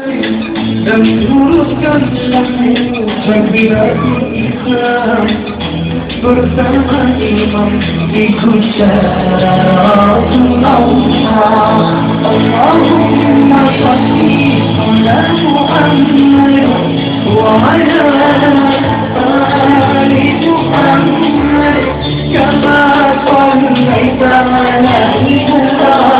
dan turunkan takbiratul Islam bersama imam ikut syaratul Allah Allahumma salli ala Muhammad wa ala ali Muhammad kama sallaita ala Ibrahim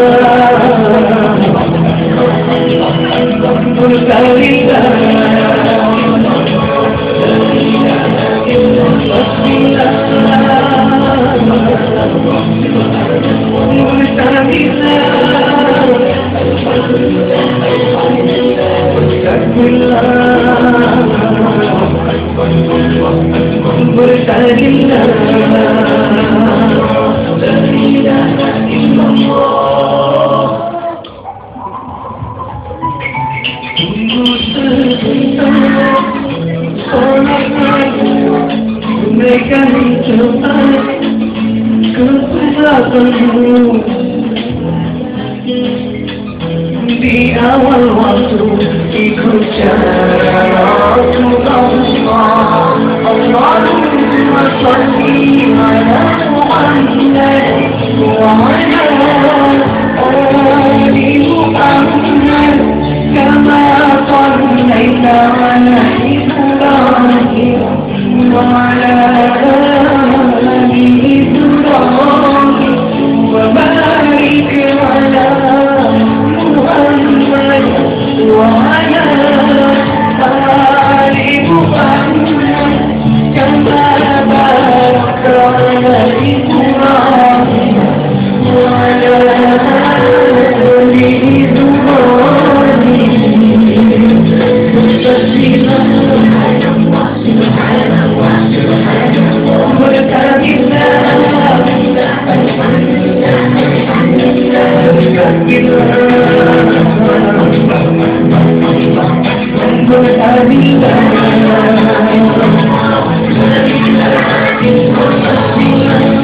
all my time You. make I need your Cause without you Be our one to equal child To love small A lot of you must be You are my wa ala Thank you.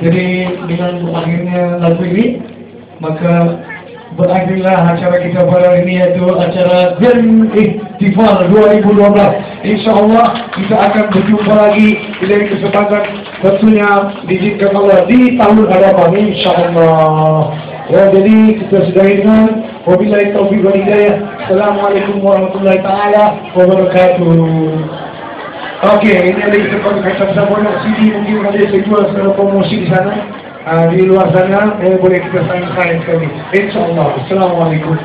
Jadi dengan berakhirnya lagu ini Maka berakhirlah acara kita pada hari ini Iaitu acara Zen Ihtifal 2012 InsyaAllah kita akan berjumpa lagi Di lain kesempatan Tentunya diizinkan Allah di tahun hadapan InsyaAllah. Ya, jadi kita sudahi dengan Wabillahi taufiq wal hidayah Assalamualaikum warahmatullahi taala wabarakatuh Okey, ini ada kesempatan kata bersama nak CD mungkin ada saya jual secara promosi di sana. Uh, di luar sana, eh, boleh kita sign-sign sekali. InsyaAllah. Assalamualaikum.